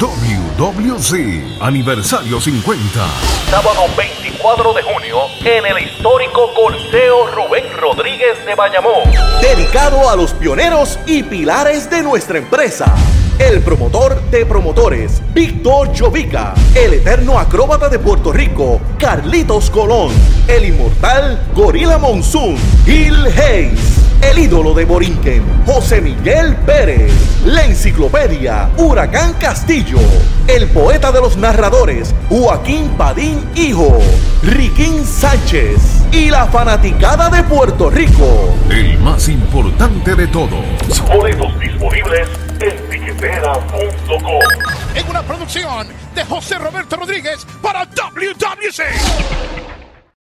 WWC Aniversario 50. Sábado 24 de junio en el histórico Coliseo Rubén Rodríguez de Bayamón. Dedicado a los pioneros y pilares de nuestra empresa. El promotor de promotores, Víctor Jovica. El eterno acróbata de Puerto Rico, Carlitos Colón. El inmortal Gorila Monsoon, Gil Hayes. El ídolo de Borinquen, José Miguel Pérez. La enciclopedia, Huracán Castillo. El poeta de los narradores, Joaquín Padín Hijo. Riquín Sánchez. Y la fanaticada de Puerto Rico. El más importante de todos. Boletos disponibles en tiquetera.com. En una producción de José Roberto Rodríguez para WWC.